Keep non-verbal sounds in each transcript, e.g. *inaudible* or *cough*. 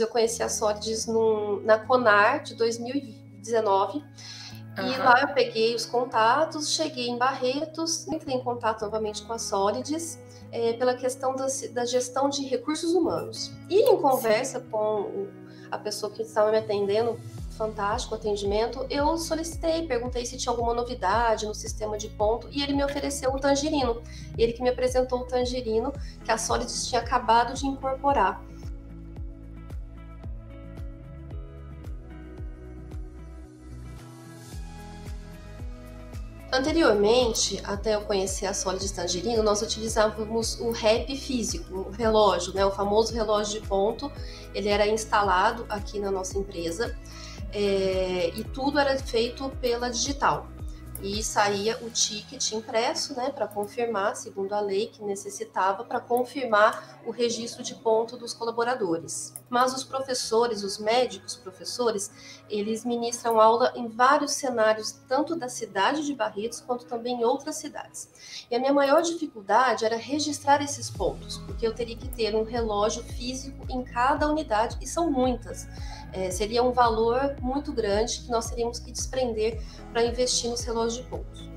Eu conheci a Solides num, na Conar de 2019. Uhum. E lá eu peguei os contatos, cheguei em Barretos, entrei em contato novamente com a Solides é, pela questão da, da, gestão de recursos humanos. E em conversa com a pessoa que estava me atendendo, fantástico atendimento, eu solicitei, perguntei se tinha alguma novidade no sistema de ponto e ele me ofereceu o tangerino. Ele que me apresentou o tangerino que a Solids tinha acabado de incorporar. Anteriormente, até eu conhecer a Solid Tangerino, nós utilizávamos o REP físico, o relógio, né, o famoso relógio de ponto. Ele era instalado aqui na nossa empresa é, e tudo era feito pela digital e saía o ticket impresso, né, para confirmar, segundo a lei que necessitava, para confirmar o registro de ponto dos colaboradores. Mas os professores, os médicos professores, eles ministram aula em vários cenários, tanto da cidade de Barretos quanto também em outras cidades. E a minha maior dificuldade era registrar esses pontos, porque eu teria que ter um relógio físico em cada unidade, e são muitas é, seria um valor muito grande que nós teríamos que desprender para investir nos relógios de pontos.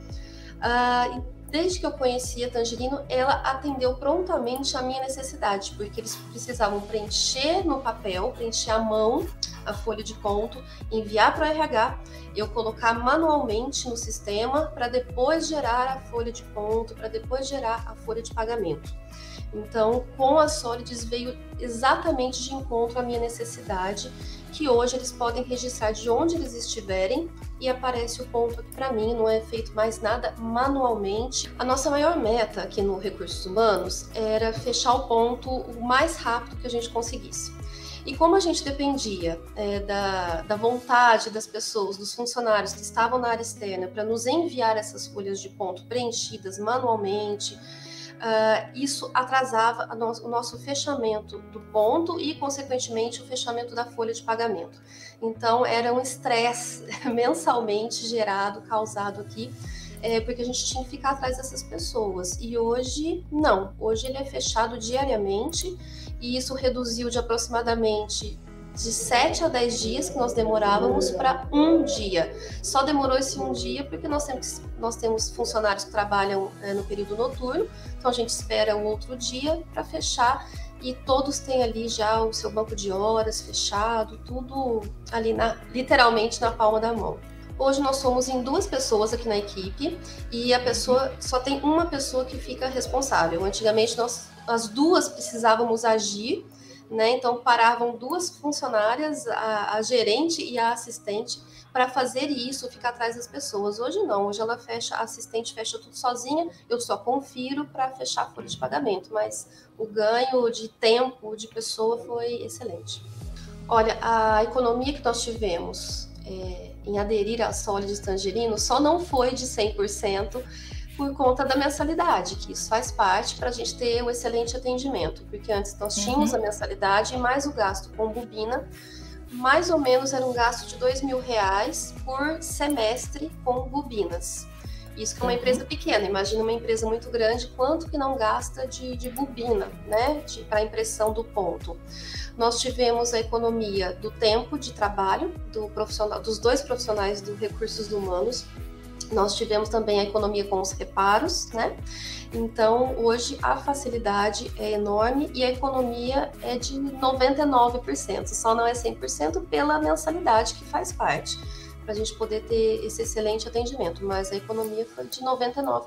Ah, desde que eu conheci a Tangerino, ela atendeu prontamente a minha necessidade, porque eles precisavam preencher no papel, preencher à mão a folha de ponto, enviar para o RH, eu colocar manualmente no sistema para depois gerar a folha de ponto, para depois gerar a folha de pagamento. Então, com a Solids veio exatamente de encontro à minha necessidade, que hoje eles podem registrar de onde eles estiverem e aparece o ponto aqui para mim, não é feito mais nada manualmente. A nossa maior meta aqui no Recursos Humanos era fechar o ponto o mais rápido que a gente conseguisse. E como a gente dependia é, da, da vontade das pessoas, dos funcionários que estavam na área externa, para nos enviar essas folhas de ponto preenchidas manualmente, Uh, isso atrasava o nosso fechamento do ponto e, consequentemente, o fechamento da folha de pagamento. Então, era um estresse *laughs* mensalmente gerado, causado aqui, é, porque a gente tinha que ficar atrás dessas pessoas. E hoje, não. Hoje ele é fechado diariamente e isso reduziu de aproximadamente de 7 a 10 dias que nós demorávamos para um dia. Só demorou esse um dia porque nós temos, nós temos funcionários que trabalham é, no período noturno, então a gente espera um outro dia para fechar e todos têm ali já o seu banco de horas fechado, tudo ali na, literalmente na palma da mão. Hoje nós somos em duas pessoas aqui na equipe e a pessoa só tem uma pessoa que fica responsável. Antigamente nós as duas precisávamos agir né? Então paravam duas funcionárias, a, a gerente e a assistente, para fazer isso, ficar atrás das pessoas. Hoje não, hoje ela fecha, a assistente fecha tudo sozinha, eu só confiro para fechar a folha de pagamento, mas o ganho de tempo de pessoa foi excelente. Olha, a economia que nós tivemos é, em aderir à Solides Tangerino só não foi de 100%, por conta da mensalidade, que isso faz parte para a gente ter um excelente atendimento, porque antes nós tínhamos uhum. a mensalidade e mais o gasto com bobina, mais ou menos era um gasto de dois mil reais por semestre com bobinas. Isso que é uma uhum. empresa pequena, imagina uma empresa muito grande, quanto que não gasta de, de bobina, né, para impressão do ponto. Nós tivemos a economia do tempo de trabalho do profissional, dos dois profissionais do recursos humanos, nós tivemos também a economia com os reparos, né? Então, hoje a facilidade é enorme e a economia é de 99%, só não é 100% pela mensalidade que faz parte, para a gente poder ter esse excelente atendimento, mas a economia foi de 99%.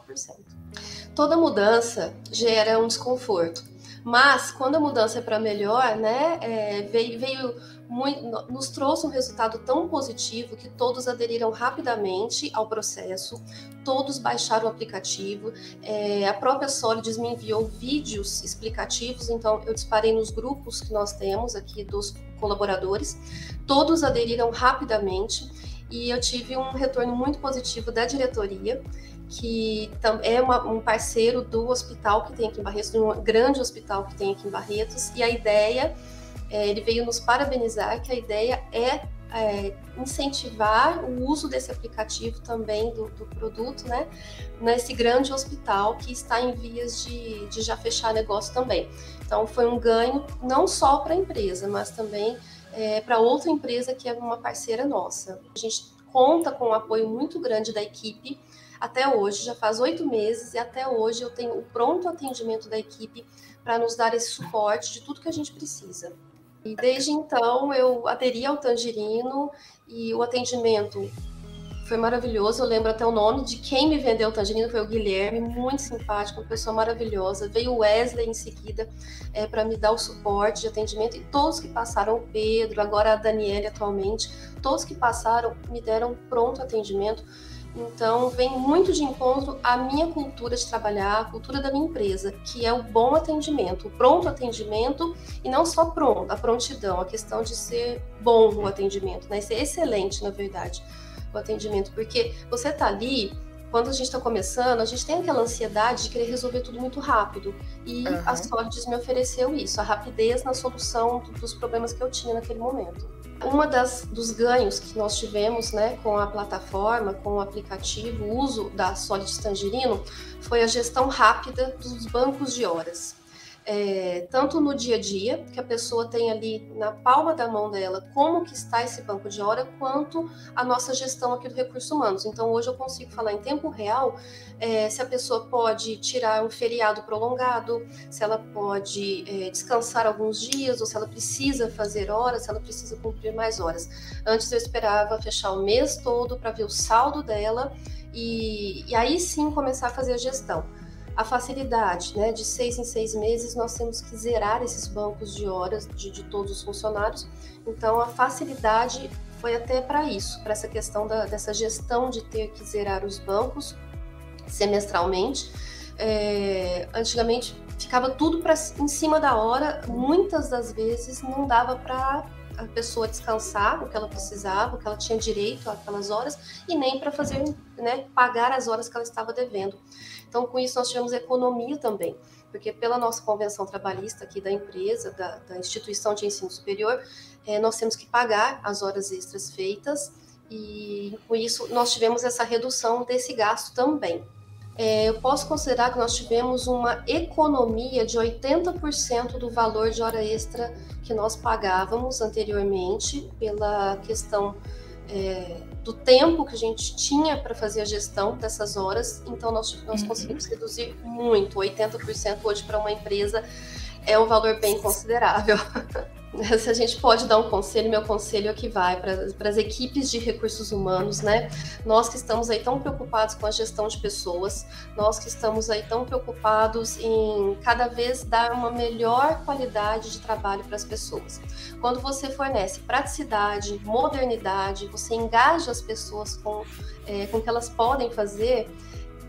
Toda mudança gera um desconforto, mas quando a mudança é para melhor, né, é, veio, veio muito, nos trouxe um resultado tão positivo que todos aderiram rapidamente ao processo, todos baixaram o aplicativo. É, a própria Solids me enviou vídeos explicativos, então eu disparei nos grupos que nós temos aqui dos colaboradores, todos aderiram rapidamente e eu tive um retorno muito positivo da diretoria que é uma, um parceiro do hospital que tem aqui em Barretos, de um grande hospital que tem aqui em Barretos, e a ideia é, ele veio nos parabenizar que a ideia é é, incentivar o uso desse aplicativo também do, do, produto, né, nesse grande hospital que está em vias de, de já fechar negócio também. Então foi um ganho não só para a empresa, mas também é, para outra empresa que é uma parceira nossa. A gente conta com um apoio muito grande da equipe até hoje, já faz oito meses, e até hoje eu tenho o pronto atendimento da equipe para nos dar esse suporte de tudo que a gente precisa. E desde então eu aderi ao Tangerino e o atendimento foi maravilhoso. Eu lembro até o nome de quem me vendeu o Tangerino, foi o Guilherme, muito simpático, uma pessoa maravilhosa. Veio o Wesley em seguida é, para me dar o suporte de atendimento e todos que passaram, o Pedro, agora a Daniele atualmente, todos que passaram me deram pronto atendimento então, vem muito de encontro à minha cultura de trabalhar, a cultura da minha empresa, que é o bom atendimento, o pronto atendimento, e não só pronto, a prontidão, a questão de ser bom o atendimento, né? Ser excelente, na verdade, o atendimento, porque você está ali quando a gente está começando, a gente tem aquela ansiedade de querer resolver tudo muito rápido. E uhum. a Solids me ofereceu isso, a rapidez na solução dos problemas que eu tinha naquele momento. Uma das dos ganhos que nós tivemos, né, com a plataforma, com o aplicativo, o uso da Solid Tangerino, foi a gestão rápida dos bancos de horas é, tanto no dia a dia, que a pessoa tem ali na palma da mão dela como que está esse banco de hora, quanto a nossa gestão aqui do Recursos Humanos. Então, hoje eu consigo falar em tempo real é, se a pessoa pode tirar um feriado prolongado, se ela pode é, descansar alguns dias, ou se ela precisa fazer horas, se ela precisa cumprir mais horas. Antes eu esperava fechar o mês todo para ver o saldo dela e, e aí sim começar a fazer a gestão a facilidade, né? De seis em seis meses nós temos que zerar esses bancos de horas de, de todos os funcionários. Então a facilidade foi até para isso, para essa questão da, dessa gestão de ter que zerar os bancos semestralmente. É, antigamente ficava tudo pra, em cima da hora, muitas das vezes não dava para a pessoa descansar o que ela precisava, o que ela tinha direito àquelas horas, e nem para fazer, né, pagar as horas que ela estava devendo. Então, com isso, nós tivemos economia também, porque pela nossa convenção trabalhista aqui da empresa, da, da instituição de ensino superior, é, nós temos que pagar as horas extras feitas, e com isso nós tivemos essa redução desse gasto também. É, eu posso considerar que nós tivemos uma economia de 80% do valor de hora extra que nós pagávamos anteriormente pela questão é, do tempo que a gente tinha para fazer a gestão dessas horas, então nós, nós uhum. conseguimos reduzir muito, 80% hoje para uma empresa é um valor bem considerável. *laughs* *laughs* Se a gente pode dar um conselho, meu conselho é que vai para as equipes de recursos humanos, né? Nós que estamos aí tão preocupados com a gestão de pessoas, nós que estamos aí tão preocupados em cada vez dar uma melhor qualidade de trabalho para as pessoas. Quando você fornece praticidade, modernidade, você engaja as pessoas com, é, com o que elas podem fazer,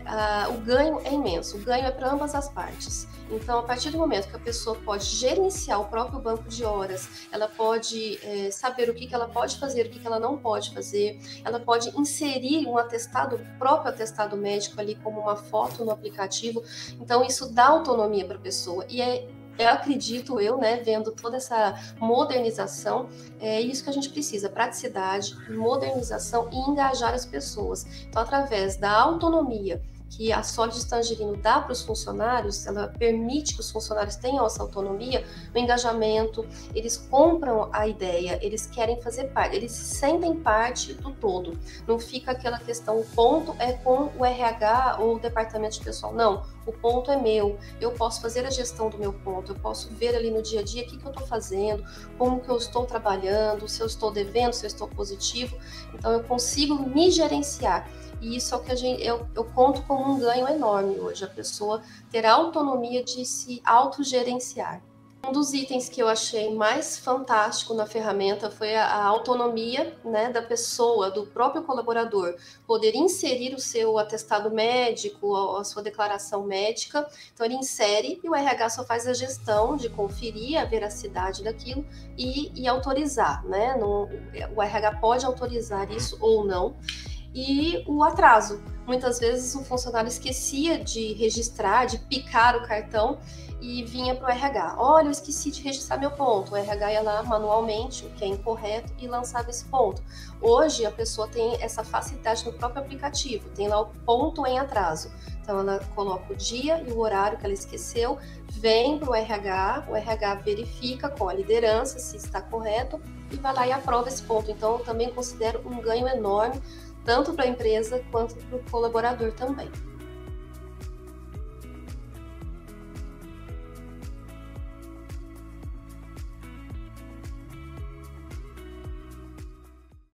uh, o ganho é imenso. O ganho é para ambas as partes. Então, a partir do momento que a pessoa pode gerenciar o próprio banco de horas, ela pode é, saber o que, que ela pode fazer, o que, que ela não pode fazer, ela pode inserir um atestado, o próprio atestado médico ali como uma foto no aplicativo. Então, isso dá autonomia para a pessoa e é eu acredito eu, né, vendo toda essa modernização, é isso que a gente precisa, praticidade, modernização e engajar as pessoas. Então, através da autonomia que a Solid Tangerino dá para os funcionários, ela permite que os funcionários tenham essa autonomia, o engajamento, eles compram a ideia, eles querem fazer parte, eles se sentem parte do todo. Não fica aquela questão, o ponto é com o RH ou o departamento de pessoal. Não, o ponto é meu, eu posso fazer a gestão do meu ponto, eu posso ver ali no dia a dia o que, que eu estou fazendo, como que eu estou trabalhando, se eu estou devendo, se eu estou positivo. Então eu consigo me gerenciar. E isso é o que a gente, eu, eu conto como um ganho enorme hoje, a pessoa ter a autonomia de se autogerenciar. Um dos itens que eu achei mais fantástico na ferramenta foi a, autonomia né, da pessoa, do próprio colaborador, poder inserir o seu atestado médico, a, a, sua declaração médica. Então, ele insere e o RH só faz a gestão de conferir a veracidade daquilo e, e autorizar. Né? No, o RH pode autorizar isso ou não e o atraso. Muitas vezes o funcionário esquecia de registrar, de picar o cartão e vinha para o RH. Olha, eu esqueci de registrar meu ponto. O RH ia lá manualmente, o que é incorreto, e lançava esse ponto. Hoje a pessoa tem essa facilidade no próprio aplicativo, tem lá o ponto em atraso. Então ela coloca o dia e o horário que ela esqueceu, vem para o RH, o RH verifica com a liderança se está correto e vai lá e aprova esse ponto. Então eu também considero um ganho enorme, tanto para a empresa quanto para o colaborador também.